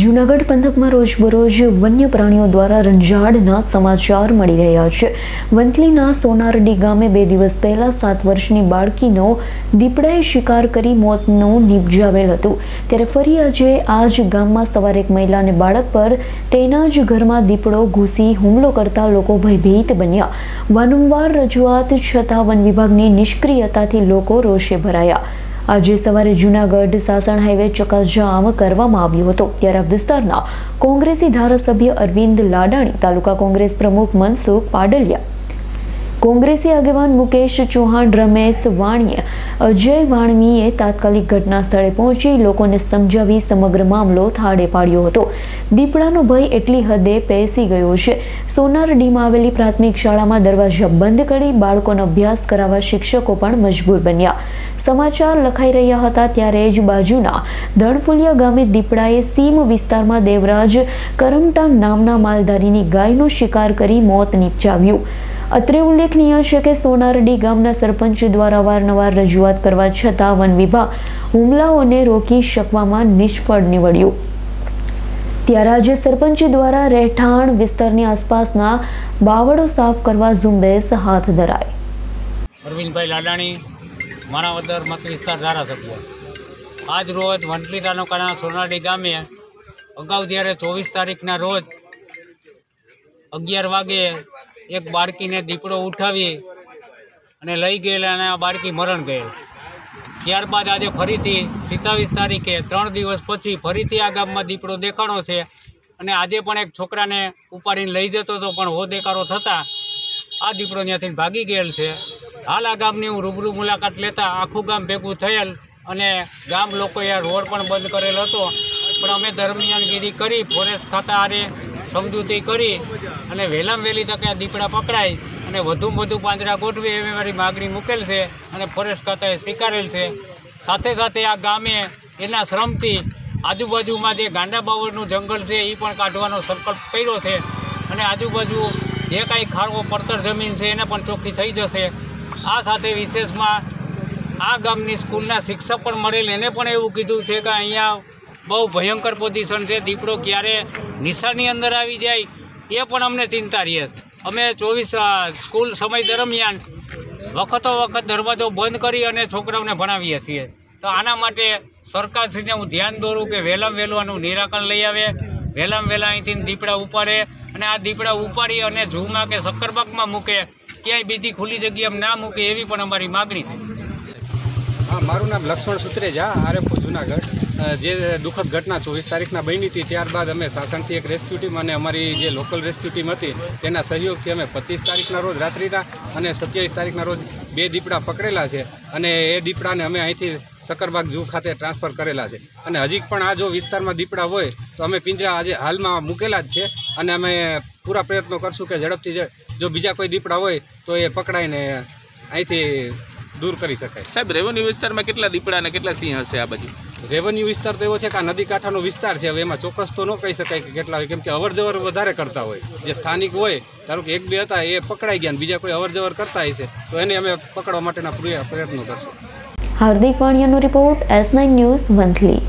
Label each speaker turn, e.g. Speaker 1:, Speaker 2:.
Speaker 1: જૂનાગઢ પંથકમાં રોજબરોજ વન્ય પ્રાણીઓ દ્વારા રંજાડના સમાચાર મળી રહ્યા છે. વંથલીના સોનારડી ગામે બે દિવસ પહેલા સાત વર્ષની બાળકીનો દીપડાએ શિકાર કરી મોતનું નિપજાવેલ હતું. ત્યારે ફરી આજે આ જ ગામમાં સવારે એક મહિલા અને બાળક પર તેના જ ઘરમાં દીપડો ઘૂસી હુમલો કરતા લોકો ભયભીત બન્યા. વારંવાર રજૂઆત છતાં વન વિભાગની નિષ્ક્રિયતાથી લોકો રોષે ભરાયા. આજે સવારે જૂનાગઢ સાસણ હાઈવે ચકાજામ કરવામાં આવ્યો હતો, ત્યારે વિસ્તારના કોંગ્રેસી ધારાસભ્ય અરવિંદ લાડાણી, તાલુકા કોંગ્રેસ પ્રમુખ મનસુખ પાડલિયા, કોંગ્રેસી આગેવાન મુકેશ ચૌહાણ, રમેશ વાણીએ અજય વાણવીએ તાત્કાલિક ઘટના સ્થળે પહોંચી લોકોને સમજાવી સમગ્ર મામલો થાળે પાડ્યો હતો. દીપડાનો ભય એટલી હદે પેસી ગયો છે. સોનારડીમાં આવેલી પ્રાથમિક શાળામાં દરવાજા બંધ કરી બાળકોનો અભ્યાસ કરાવવા શિક્ષકો પણ મજબૂર બન્યા. સમાચાર લખાઈ રહ્યા હતા ત્યારે જ બાજુના ધણફુલિયા ગામે દીપડાએ સીમ વિસ્તારમાં દેવરાજ કરમટા નામના માલધારીની ગાયનો શિકાર કરી મોત નિપજાવ્યું. અત્રે ઉલ્લેખનીય છે કે સોનારડી ગામના સરપંચ દ્વારા અવારનવાર રજૂઆત કરવા છતાં વન વિભાગ હુમલાઓને રોકી શકવામાં નિષ્ફળ નીવડ્યું. ત્યારે આજે સરપંચ દ્વારા રહેઠાણ વિસ્તારની આસપાસના બાવળો સાફ કરવા ઝુંબેશ હાથ ધરાઈ.
Speaker 2: અરવિંદભાઈ લાડાણી માણાવદર મત વિસ્તાર ધારાસભ્ય. આજ રોજ વંટલી તાલુકાના સોનારડી ગામે અગાઉ જ્યારે ચોવીસ તારીખના રોજ અગિયાર વાગે એક બાળકીને દીપડો ઉઠાવી અને લઈ ગયેલા અને આ બાળકી મરણ ગયેલ. ત્યારબાદ આજે ફરીથી સિત્તાવીસ તારીખે ત્રણ દિવસ પછી ફરીથી આ ગામમાં દીપડો દેખાણો છે અને આજે પણ એક છોકરાને ઉપાડીને લઈ જતો હતો, પણ હો દેકારો થતાં આ દીપડો ત્યાંથી ભાગી ગયેલ છે. હાલ આ ગામની હું રૂબરૂ મુલાકાત લેતા આખું ગામ ભેગું થયેલ અને ગામ લોકોએ રોડ પણ બંધ કરેલ હતો. પણ અમે દરમિયાનગીરી કરી ફોરેસ્ટ ખાતા આરે સમજૂતી કરી અને વહેલામ વહેલી તકે આ દીપડા પકડાય અને વધુમાં વધુ પાંજરા ગોઠવે એવી મારી માગણી મૂકેલ છે અને ફોરેસ્ટ ખાતાએ સ્વીકારેલ છે. સાથે સાથે આ ગામે એના શ્રમથી આજુબાજુમાં જે ગાંડા બાવળનું જંગલ છે એ પણ કાઢવાનો સંકલ્પ કર્યો છે અને આજુબાજુ જે કાંઈ ખારવો પડતર જમીન છે, એને પણ ચોખ્ખી થઈ જશે. આ સાથે વિશેષમાં આ ગામની સ્કૂલના શિક્ષક પણ મળેલ, એને પણ એવું કીધું છે કે અહીંયા બહુ ભયંકર પોઝિશન છે. દીપડો ક્યારે નિશાની અંદર આવી જાય એ પણ અમને ચિંતા રહીએ અમે ચોવીસ સ્કૂલ સમય દરમિયાન વખતો વખત દરવાજો બંધ કરી અને છોકરાઓને ભણાવીએ છીએ. તો આના માટે સરકારશ્રીને હું ધ્યાન દોરું કે વહેલામ વહેલું નિરાકરણ લઈ આવે. વહેલામ વહેલા અહીંથી દીપડા ઉપાડે અને આ દીપડા ઉપાડી અને ઝૂમાં કે શક્કરબાગમાં મૂકે, ક્યાંય બીજી ખુલ્લી જગ્યામાં ના મૂકે એવી પણ અમારી માગણી છે.
Speaker 3: હા, મારું નામ લક્ષ્મણ સુત્રેજા આરએફઓ જુનાગઢ. જે દુઃખદ ઘટના ચોવીસ તારીખના બની હતી, ત્યારબાદ અમે સાસણથી એક રેસ્ક્યુ ટીમ અને અમારી જે લોકલ રેસ્ક્યુ ટીમ હતી, તેના સહયોગથી અમે પચીસ તારીખના રોજ રાત્રિના અને સત્યાવીસ તારીખના રોજ બે દીપડા પકડેલા છે અને એ દીપડાને અમે અહીંથી સક્કરબાગ ઝૂ ખાતે ટ્રાન્સફર કરેલા છે. અને હજી પણ આ જો વિસ્તારમાં દીપડા હોય, તો અમે પિંજરા આજે હાલમાં મૂકેલા જ છે અને અમે પૂરા પ્રયત્નો કરશું કે ઝડપથી જો બીજા કોઈ દીપડા હોય, તો એ પકડાઈને અહીંથી દૂર કરી શકાય.
Speaker 4: સાહેબ, રેવન્યુ વિસ્તારમાં કેટલા દીપડા અને કેટલા સિંહ હશે આ બાજુ?
Speaker 3: રેવન્યુ વિસ્તાર તો એવો છે કે આ નદી કાંઠાનો વિસ્તાર છે. હવે એમાં ચોક્કસ તો ન કહી શકાય કે કેટલા હોય. કેમ કે અવર જવર વધારે કરતા હોય. જે સ્થાનિક હોય, ધારો કે એક બે હતા, એ પકડાઈ ગયા બીજા કોઈ અવર જવર કરતા હશે તો એને અમે પકડવા માટેના પ્રયત્નો કરશું.
Speaker 1: Hardik વાણિયાનો report S nine news monthly.